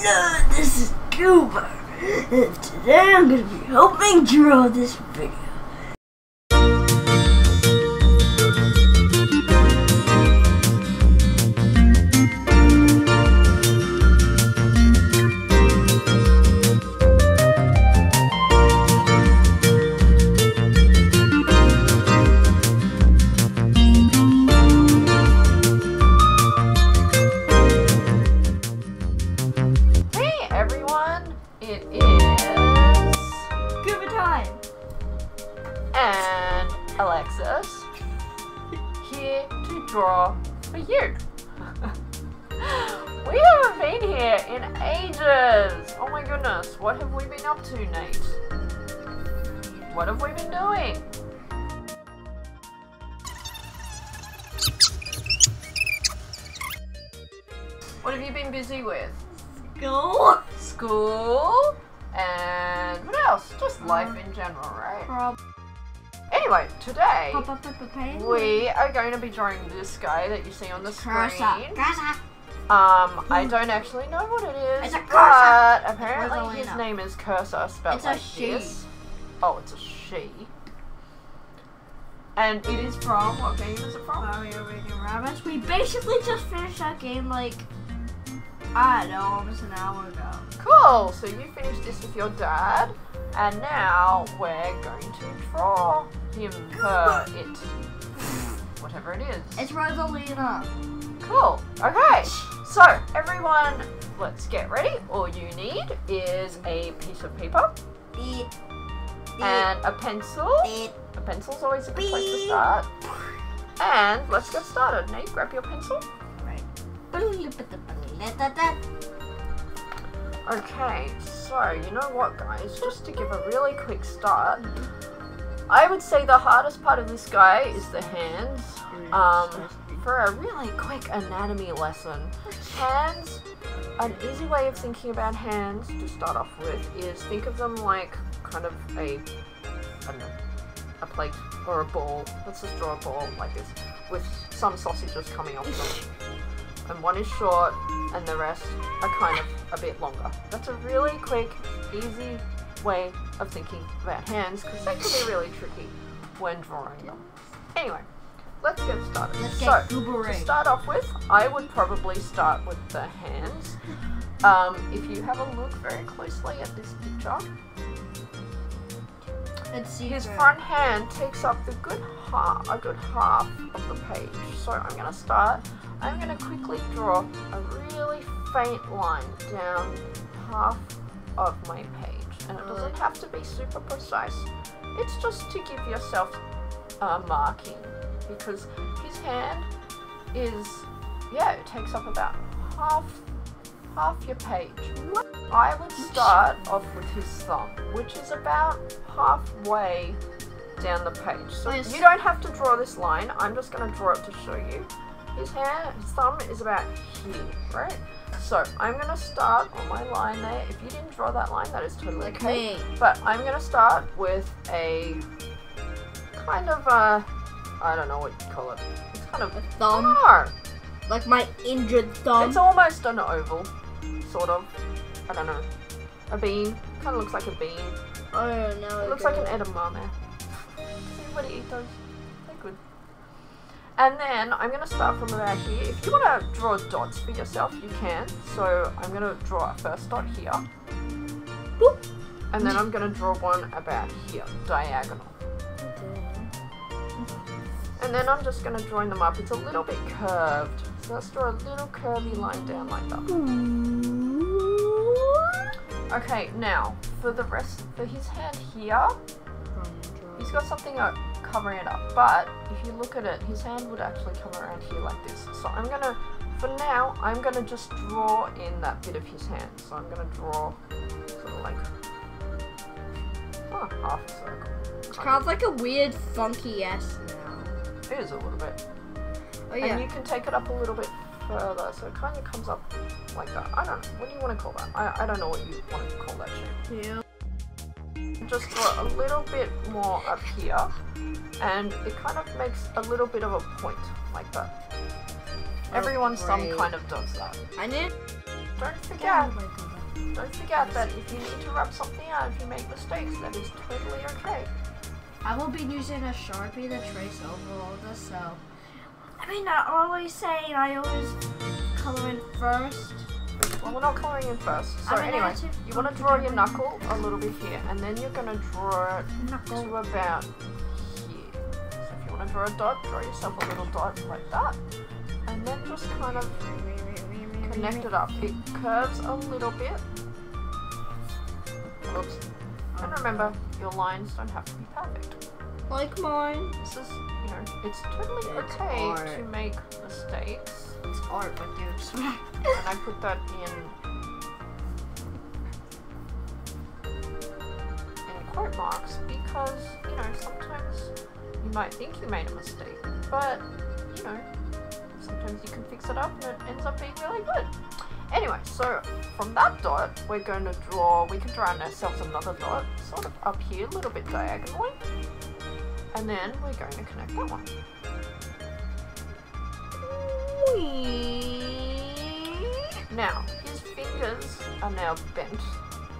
This is Cuba. And today I'm going to be helping draw this video. Else? Just life in general, right? Prob- Anyway, today Pop up a we are going to be drawing this guy that you see on the Cursa. screen. Cursa. Um, I don't actually know what it is, It's a cursor. but apparently his name is Cursa, spelled It's a like she. this. Oh, it's a she. And it is from what game is it from? Mario Making Rabbids. We basically just finished that game like, I don't know, almost an hour ago. Cool. So you finished this with your dad, and now we're going to draw him, her, it, whatever it is. It's Rosalina. Cool. Okay. So everyone, let's get ready. All you need is a piece of paper Beep. and a pencil. Beep. A pencil's always a good place to start. And let's get started. Nate, grab your pencil. Right. Okay, so you know what, guys? Just to give a really quick start, I would say the hardest part of this guy is the hands. Um, for a really quick anatomy lesson, hands, an easy way of thinking about hands to start off with is think of them like kind of a, I don't know, a plate or a ball. Let's just draw a ball like this with some sausages coming off them. And one is short and the rest are kind of a bit longer. That's a really quick, easy way of thinking about hands because they can be really tricky when drawing them. Anyway, let's get started. Let's so, get to start off with, I would probably start with the hands. Um, if you have a look very closely at this picture, Let's see his front hand takes up the good half, a good half of the page. So I'm going to start. I'm going to quickly draw a really faint line down half of my page, and it doesn't mm. have to be super precise. It's just to give yourself a marking because his hand is, yeah, it takes up about half half your page. I would start off with his thumb, which is about halfway down the page. So Nice. you don't have to draw this line. I'm just going to draw it to show you. His hand, his thumb is about here, right? So I'm going to start on my line there. If you didn't draw that line, that is totally Like okay. me. But I'm going to start with a kind of a, I don't know what you call it. It's kind of A thumb. No, Like my injured thumb. it's almost an oval, sort of. I don't know. A bean. Kind of looks like a bean. oh no. It looks like an edamame. What it eat those? And then I'm going to start from about here. If you want to draw dots for yourself, you can. So I'm going to draw a first dot here. Boop. And then I'm going to draw one about here, diagonal. And then I'm just going to join them up. It's a little bit curved. So let's draw a little curvy line down like that. Okay, now for the rest, for his hand here, he's got something uh, covering it up. But if you look at it, his hand would actually come around here like this. So I'm gonna, for now, I'm gonna just draw in that bit of his hand. So I'm gonna draw sort of like oh, half a circle. It's kind of like a weird funky S now. It is a little bit. Oh And you can take it up a little bit further, so it kind of comes up like that. I don't know. What do you want to call that? I, I don't know what you want to call that shape. yeah. Just draw a little bit more up here, and it kind of makes a little bit of a point like that. Everyone's oh, thumb great. kind of does that. I need. Don't forget, Oh don't forget that if you need to rub something out, if you make mistakes, that is totally okay. I will be using a sharpie to trace over all this, so. I mean, I always say I always color in first. Well, we're not coloring in first. So anyway, you want to draw your knuckle a little bit here, and then you're going to draw it Knuckle. to about here. So if you want to draw a dot, draw yourself a little dot like that, and then just kind of connect it up. It curves a little bit. Oops. And remember, your lines don't have to be perfect. Like mine. This is, you know, it's totally okay to make mistakes. It's art, but dude. And I put that in in quote marks because, you know, sometimes you might think you made a mistake, but you know, sometimes you can fix it up and it ends up being really good. Anyway, so from that dot, we're going to draw, we can draw ourselves another dot, sort of up here, a little bit diagonally. And then we're going to connect that one. Now, his fingers are now bent.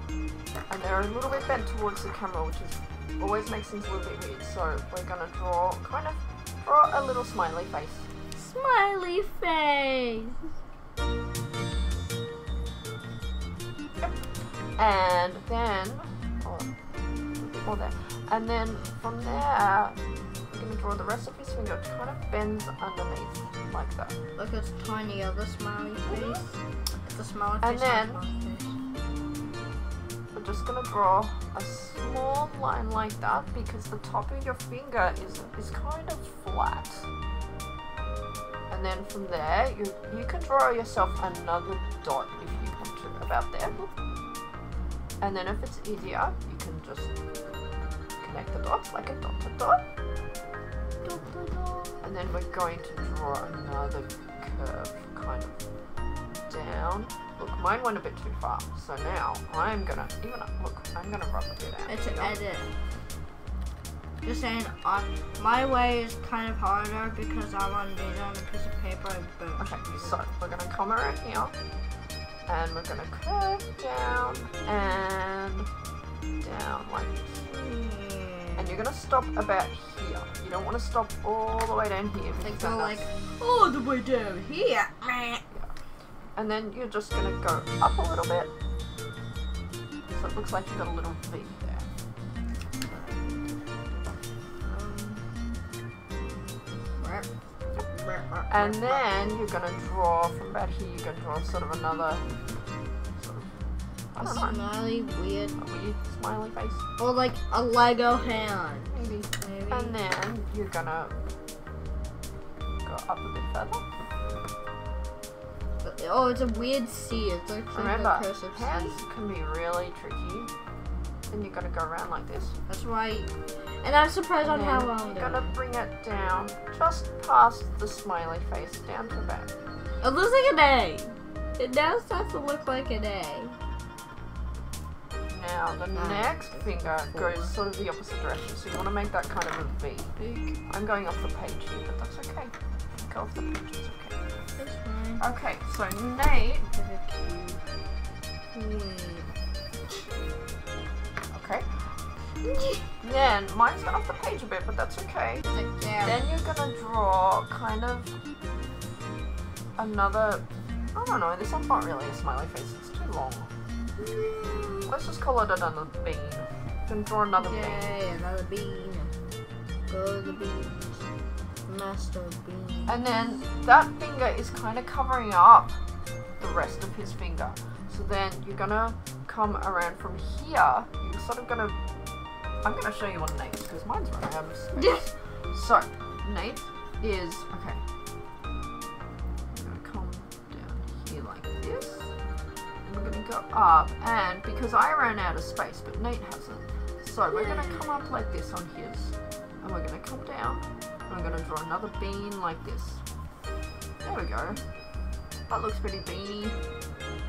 And they're a little bit bent towards the camera, which is always makes things a little bit weird. So we're gonna draw, kind of, draw a little smiley face. Smiley face. And then, oh, a bit more there. And then from there, draw the rest of his finger. It kind of bends underneath, like that. Look, it's tiny other smiley face. It's a smiley And face. then- not a smiley face. We're just gonna draw a small line like that because the top of your finger is is kind of flat. And then from there, you you can draw yourself another dot if you want to, about there. And then if it's easier, you can just connect the dots like a dot to dot. And then we're going to draw another curve kind of down. Look, mine went a bit too far. So now I'm gonna even look, I'm gonna rub a bit out. It's an edit. Just saying, my way is kind of harder because I want to do it on a piece of paper and boom. Okay, so we're gonna come around here and we're gonna curve down and down like this. And you're gonna stop about here. You don't want to stop all the way down here. Because go like all the way down here. Meh. and then you're just gonna go up a little bit. So it looks like you've got a little V there. Um, and then you're gonna draw from about here. You're gonna draw sort of another sort of I a smiley weird, a weird smiley face, or like a Lego hand. maybe. Maybe. And then you're gonna go up a bit further. oh, it's a weird C. It's like Remember, a cursive hands C. can be really tricky. And you're gonna go around like this. That's right. And I'm surprised on how then well I'm you're doing. gonna bring it down just past the smiley face, down to about. It looks like an A. It now starts to look like an A. Now the Nine, next finger goes sort of the opposite direction, so you want to make that kind of a V. I'm going off the page here, but that's okay. Go off the page, it's okay. That's fine. Okay, so Nate. Okay. Then mine's off the page a bit, but that's okay. Then you're gonna draw kind of another. I don't know. This one's not really a smiley face. It's too long. Mm. Let's just call it another bean. Then draw another bean. Yay, another bean. Go to the beans. Master bean. And then that finger is kind of covering up the rest of his finger. So then you're gonna come around from here. You're sort of gonna. I'm gonna show you on Nate's because mine's running out of space. so Nate is okay. I'm gonna come down here like this. And we're gonna go up, and because I ran out of space, but Nate hasn't. So we're gonna come up like this on his, and we're gonna come down. And we're gonna draw another bean like this. There we go. That looks pretty beany.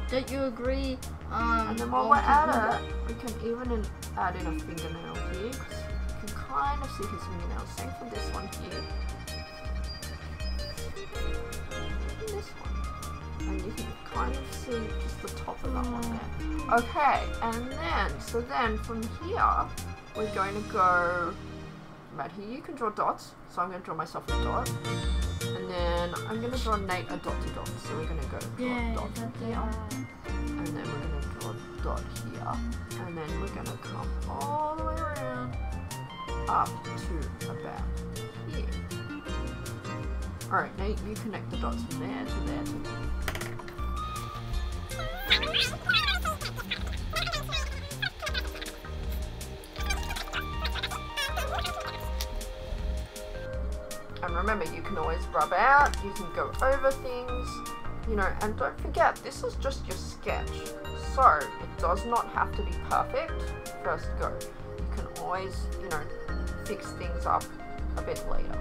Don't you agree? Um, And then while we're at it, we can even add in a fingernail here. 'cause you can kind of see his fingernails. Same for this one here. And this one. And you can kind of see just the top of that one there. Okay, and then, so then from here, we're going to go right here. You can draw dots, so I'm going to draw myself a dot. And then I'm going to draw Nate a dot to dot. So we're going to go draw Yeah, a dot here. And then we're going to draw a dot here. And then we're going to come all the way around up to about here. Alright, Nate, you connect the dots from there to there to there. And remember, you can always rub out, you can go over things, you know, and don't forget, this is just your sketch. So, it does not have to be perfect first go. You can always, you know, fix things up a bit later.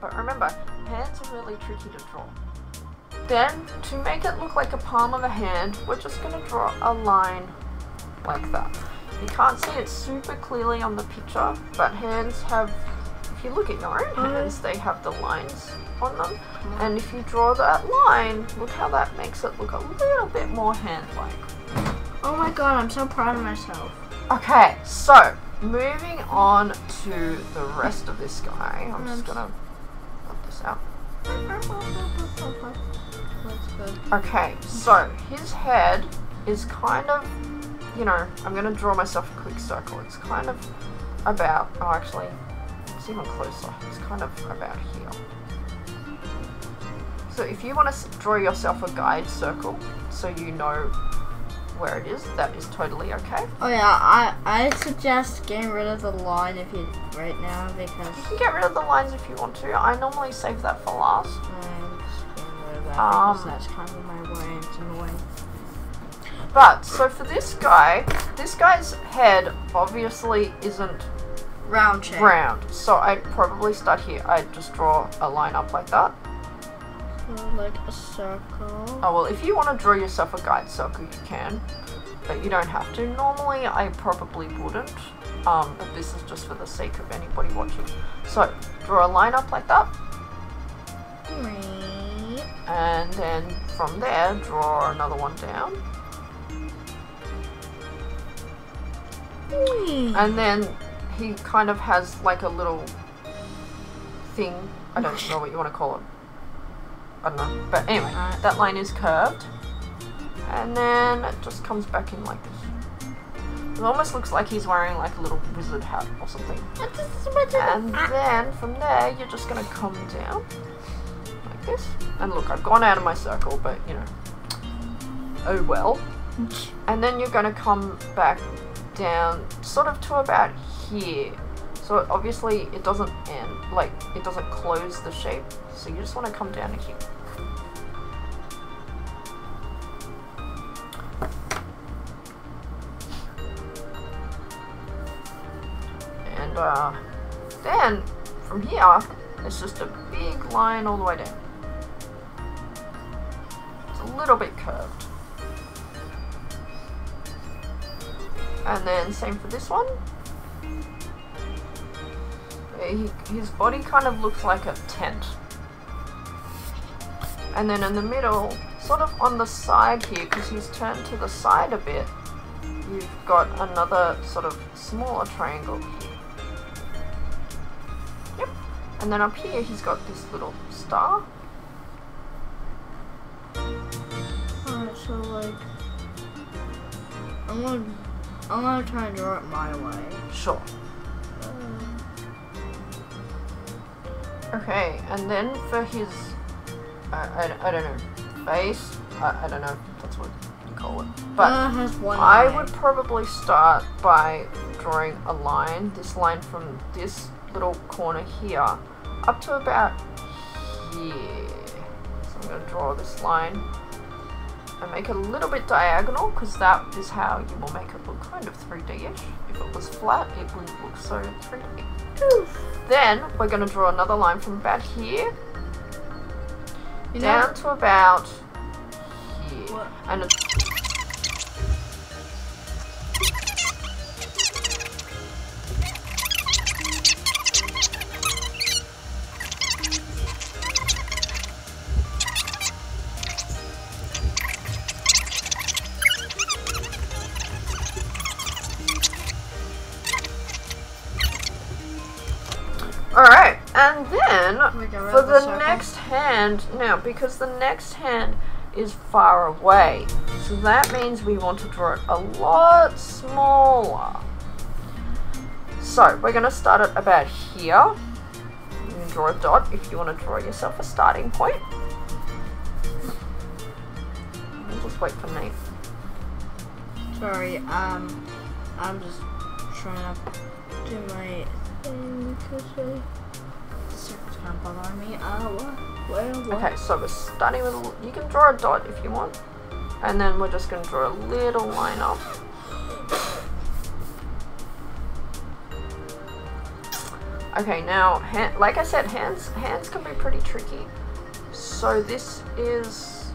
But remember, hands are really tricky to draw. Then, to make it look like a palm of a hand, we're just going to draw a line like that. You can't see it super clearly on the picture, but hands have, if you look at your own mm. hands, they have the lines on them. Mm. And if you draw that line, look how that makes it look a little bit more hand-like. Oh my god, I'm so proud of myself. Okay, so moving on to the rest of this guy. I'm just gonna put this out. Okay, so his head is kind of, you know, I'm gonna draw myself a quick circle. It's kind of about, oh, actually, it's even closer. It's kind of about here. So if you want to draw yourself a guide circle so you know where it is, that is totally okay. Oh yeah, I I suggest getting rid of the line if you right now because You can get rid of the lines if you want to. I normally save that for last. I'm Um, that's kind of my way. It's annoying. But, so for this guy, this guy's head obviously isn't Round shape. round. So I'd probably start here. I'd just draw a line up like that. Like a circle. Oh well, if you want to draw yourself a guide circle, you can. But you don't have to. Normally, I probably wouldn't. Um, but this is just for the sake of anybody watching. So, draw a line up like that. Wait. And then from there, draw another one down. Wait. And then he kind of has like a little thing. I don't know what you want to call it. I don't know. But anyway, Alright. that line is curved. And then it just comes back in like this. It almost looks like he's wearing like a little wizard hat or something. And then from there, you're just going to come down And look, I've gone out of my circle, but you know. Oh well. And then you're going to come back down sort of to about here. So obviously it doesn't end, like it doesn't close the shape. So you just want to come down to here. And uh, then from here, it's just a big line all the way down. Little bit curved. And then same for this one. He, his body kind of looks like a tent. And then in the middle, sort of on the side here, because he's turned to the side a bit, you've got another sort of smaller triangle here. Yep. And then up here, he's got this little star. I'm gonna, I'm gonna try and draw it my way. Sure. Okay, and then for his, I, I, I don't know, face, I, I don't know that's what you call it. But Uh, has one I eye. would probably start by drawing a line, this line from this little corner here up to about here. So I'm going to draw this line and make it a little bit diagonal because that is how you will make it look kind of 3D-ish. If it was flat, it wouldn't look so 3D. Then we're going to draw another line from about here You know, down to about here. What? And it's And hand, now because the next hand is far away, so that means we want to draw it a lot smaller. So we're going to start it about here. You can draw a dot if you want to draw yourself a starting point. Just wait for me. Sorry, um, I'm just trying to do my thing because I. The circle's kind of bothering me. Oh, what? Okay, so we're starting with, a, you can draw a dot if you want. And then we're just going to draw a little line up. Okay, now, hand, like I said, hands hands can be pretty tricky. So this is...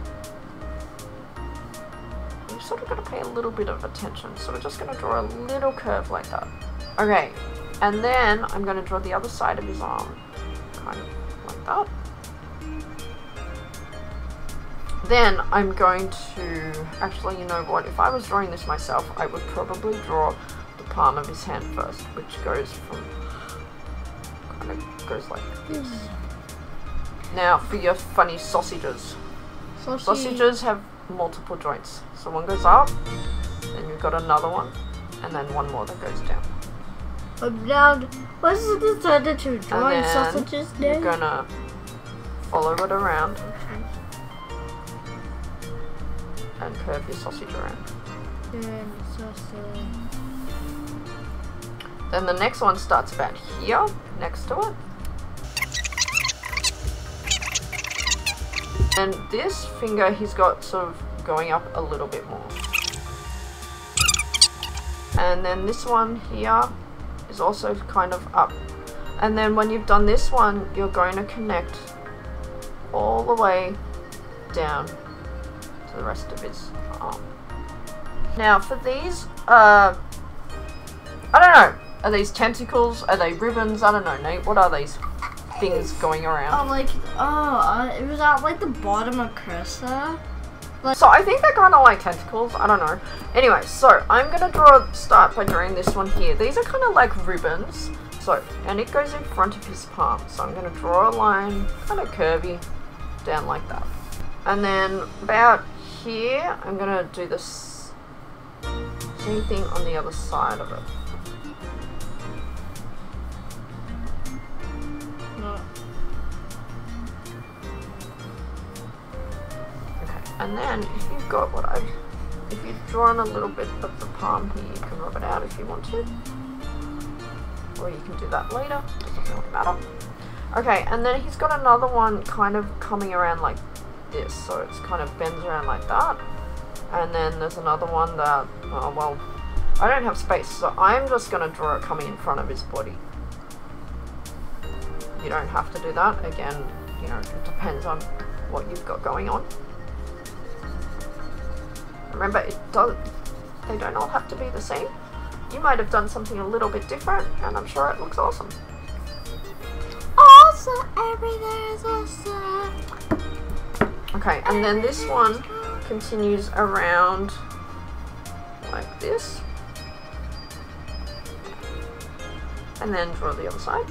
You sort of got to pay a little bit of attention. So we're just going to draw a little curve like that. Okay, and then I'm going to draw the other side of his arm. Kind of like that. Then I'm going to, actually you know what, if I was drawing this myself, I would probably draw the palm of his hand first, which goes from, kind of goes like this. Now for your funny sausages. Sausage. Sausages have multiple joints. So one goes up, then you've got another one, and then one more that goes down. I'm down. What's the decided to join then sausages You're gonna follow it around and curve your sausage around. Then sausage. Then the next one starts about here, next to it. And this finger he's got sort of going up a little bit more. And then this one here is also kind of up. And then when you've done this one, you're going to connect all the way down to the rest of his arm. Now for these, uh, I don't know. Are these tentacles? Are they ribbons? I don't know, Nate. What are these things going around? Oh, like oh, uh, it was at like the bottom of Cursa. So I think they're kind of like tentacles. I don't know. Anyway, so I'm gonna draw. Start by drawing this one here. These are kind of like ribbons. So and it goes in front of his palm. So I'm gonna draw a line, kind of curvy, down like that. And then about here, I'm gonna do this same thing on the other side of it. Okay, and then if you've got what I've, if you've drawn a little bit of the palm here, you can rub it out if you want to. Or you can do that later, doesn't really matter. Okay, and then he's got another one kind of coming around like this, so it's kind of bends around like that. And then there's another one that, oh well, I don't have space, so I'm just going to draw it coming in front of his body. You don't have to do that, again, you know, it depends on what you've got going on. Remember, it does. They don't all have to be the same. You might have done something a little bit different, and I'm sure it looks awesome. Awesome, everything is awesome. Okay, and then this one continues around like this, and then draw the other side.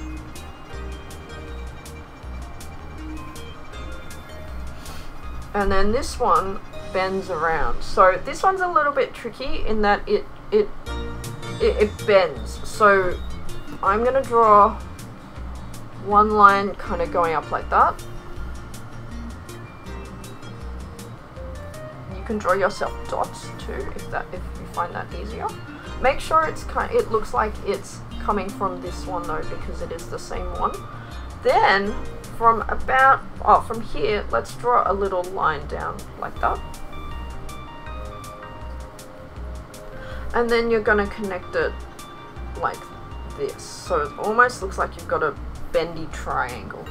And then this one bends around. So this one's a little bit tricky in that it it it, it bends. So I'm gonna draw one line kind of going up like that. Can draw yourself dots too if that if you find that easier. Make sure it's kind it looks like it's coming from this one though because it is the same one. Then from about oh from here let's draw a little line down like that. And then you're gonna connect it like this. So it almost looks like you've got a bendy triangle.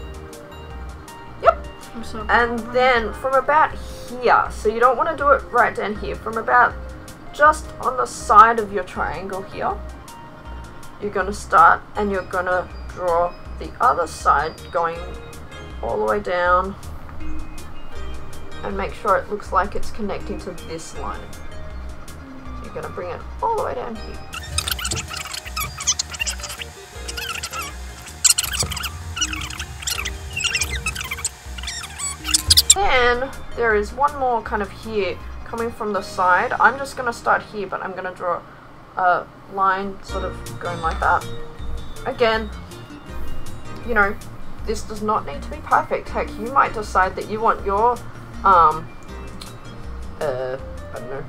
Yep. I'm so And then from about here. So you don't want to do it right down here. From about just on the side of your triangle here, you're going to start and you're going to draw the other side going all the way down and make sure it looks like it's connecting to this line. So you're going to bring it all the way down here. Then there is one more kind of here coming from the side. I'm just going to start here, but I'm going to draw a line sort of going like that. Again, you know, this does not need to be perfect. Heck, you might decide that you want your, um, uh, I don't know,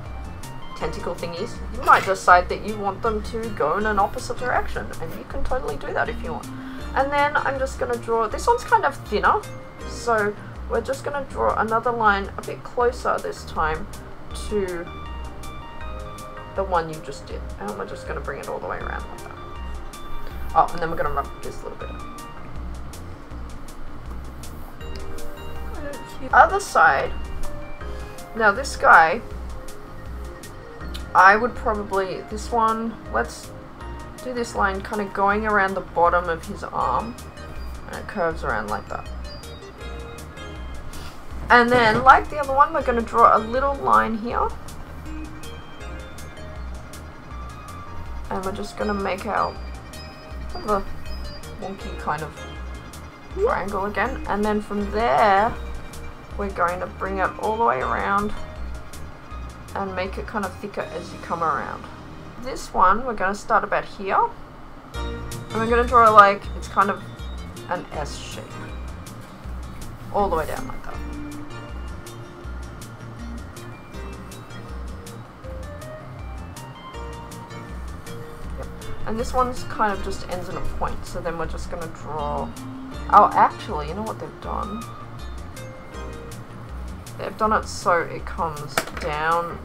tentacle thingies. You might decide that you want them to go in an opposite direction, and you can totally do that if you want. And then I'm just going to draw, this one's kind of thinner, so we're just going to draw another line a bit closer this time to the one you just did. And we're just going to bring it all the way around like that. Oh, and then we're going to rub this a little bit. Other side. Now this guy, I would probably, this one, let's do this line kind of going around the bottom of his arm. And it curves around like that. And then, like the other one, we're going to draw a little line here. And we're just going to make our kind of wonky kind of triangle again. And then from there, we're going to bring it all the way around and make it kind of thicker as you come around. This one, we're going to start about here. And we're going to draw like, it's kind of an S shape. All the way down And this one's kind of just ends in a point, so then we're just to draw... Oh, actually, you know what they've done? They've done it so it comes down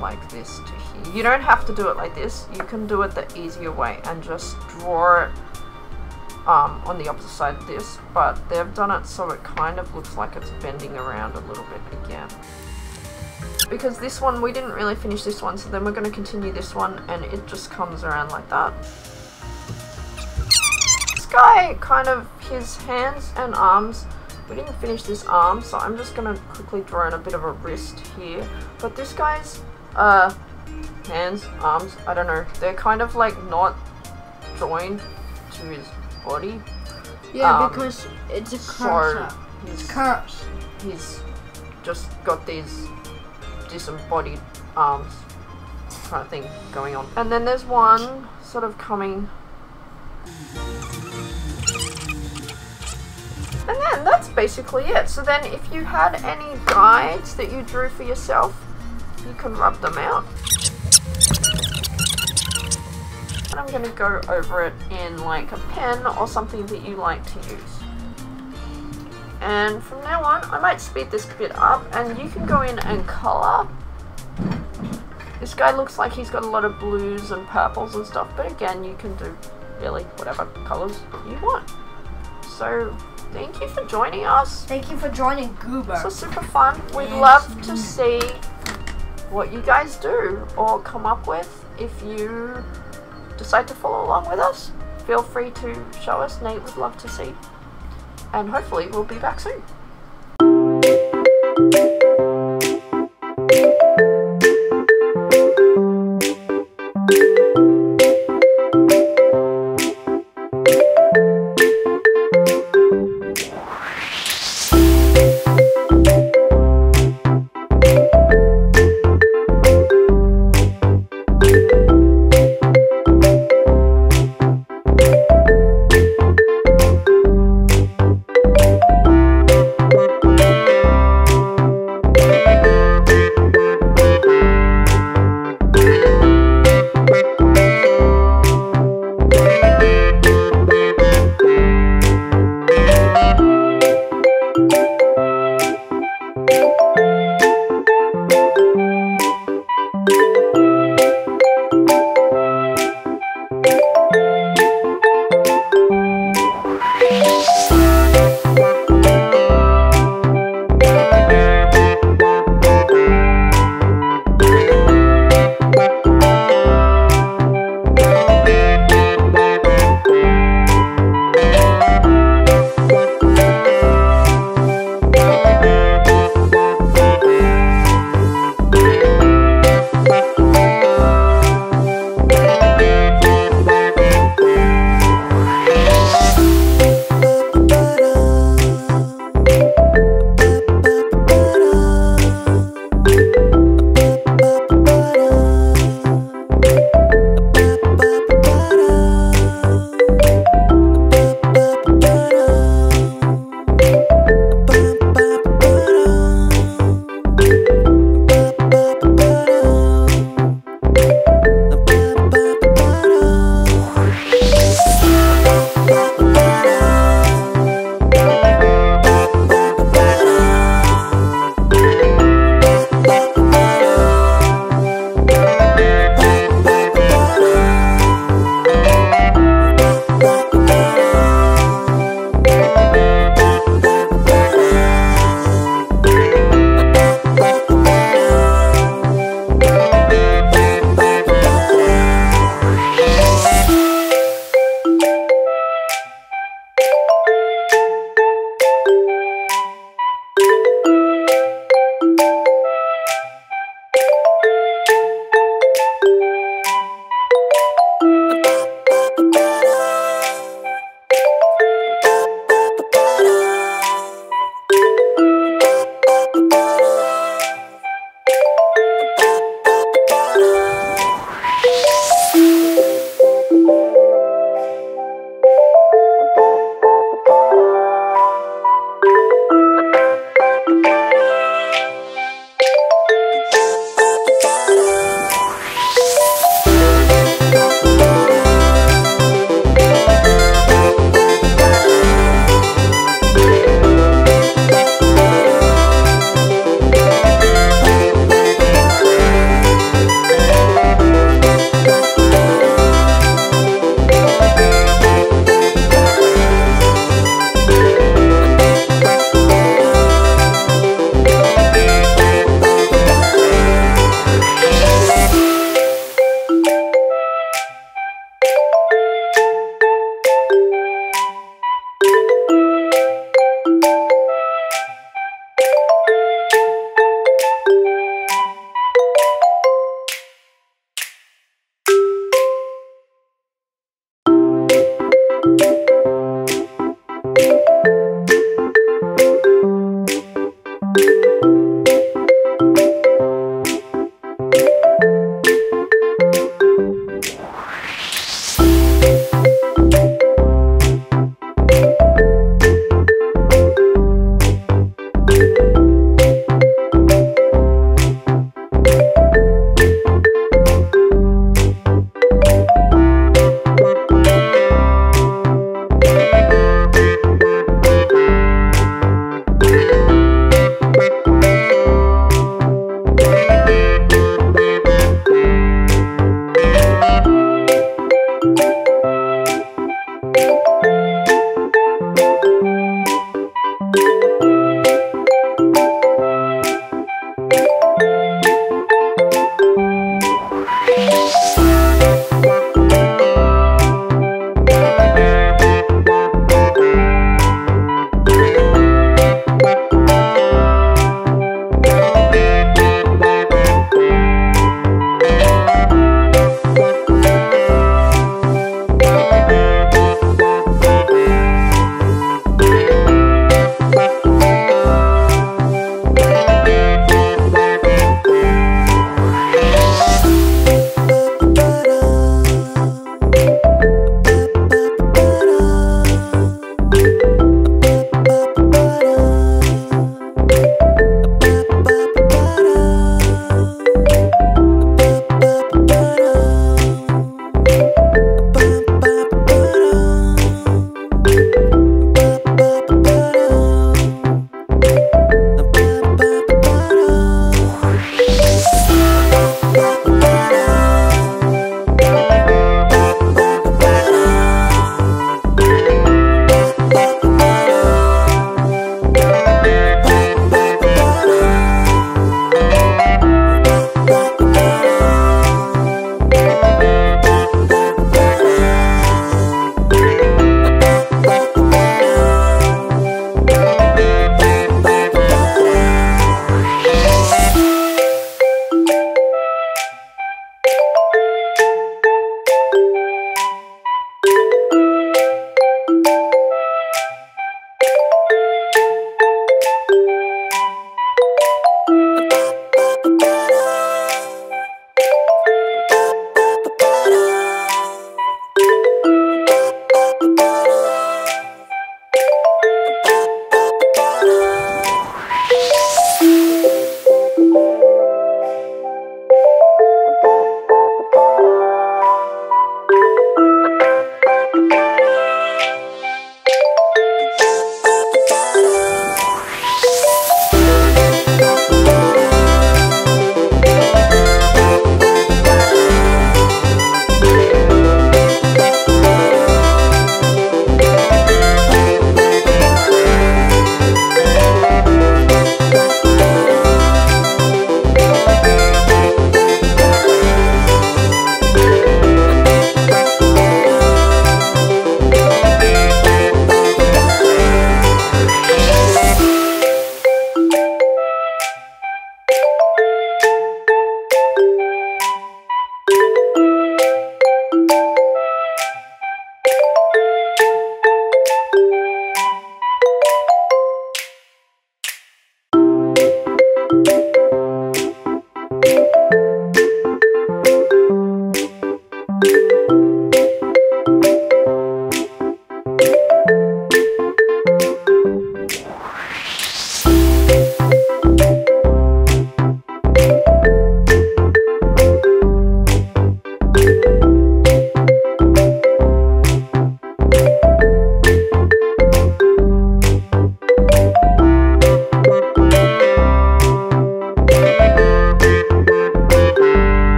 like this to here. You don't have to do it like this. You can do it the easier way and just draw it um, on the opposite side of this, but they've done it so it kind of looks like it's bending around a little bit again because this one, we didn't really finish this one, so then we're going to continue this one, and it just comes around like that. This guy, kind of, his hands and arms, we didn't finish this arm, so I'm just going to quickly draw in a bit of a wrist here. But this guy's, uh, hands, arms, I don't know, they're kind of like not joined to his body. Yeah, um, because it's a cursor. So he's, it's cursed. He's just got these disembodied arms um, kind of thing going on. And then there's one sort of coming. And then that's basically it. So then if you had any guides that you drew for yourself, you can rub them out. And I'm going to go over it in like a pen or something that you like to use. And from now on, I might speed this bit up and you can go in and colour. This guy looks like he's got a lot of blues and purples and stuff, but again, you can do really whatever colours you want. So, thank you for joining us. Thank you for joining Goober. This was super fun. We'd love to see what you guys do or come up with if you decide to follow along with us. Feel free to show us. Nate would love to see and hopefully we'll be back soon.